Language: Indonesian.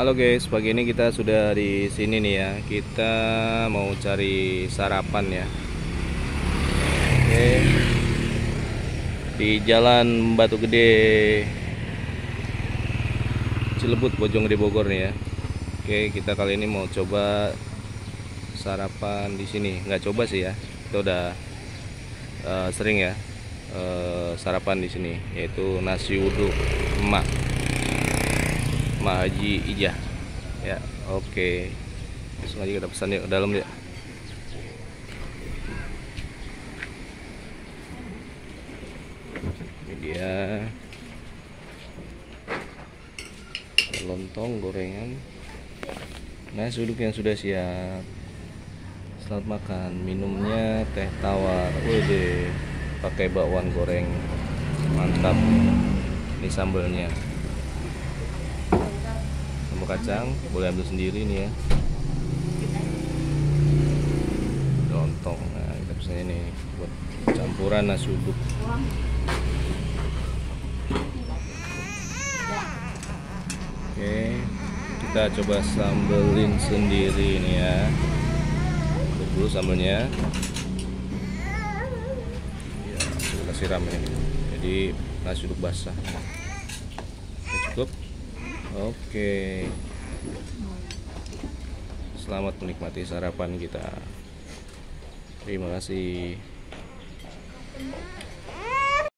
Halo guys, pagi ini kita sudah di sini nih ya. Kita mau cari sarapan ya. Oke. Di Jalan Batu Gede Cilebut Bojonggede Bogor nih ya. Oke, kita kali ini mau coba sarapan di sini. Nggak coba sih ya. Kita udah eh, sering ya eh, sarapan di sini yaitu nasi uduk emak emak Haji Ijah. Ya oke. Langsung aja kita pesan yuk ke dalam ya ini dia. Lontong gorengan. Nasi uduk yang sudah siap. Selamat makan. Minumnya teh tawar. Wede. Pakai bakwan goreng. Mantap. Ini sambelnya kacang boleh ambil sendiri nih ya. Lontong nah kita pesan ini buat campuran nasi uduk. Oke kita coba sambelin sendiri nih ya. Tutup dulu sambelnya. Ya kita siram ini. Jadi nasi uduk basah. Cukup? Oke selamat menikmati sarapan kita. Terima kasih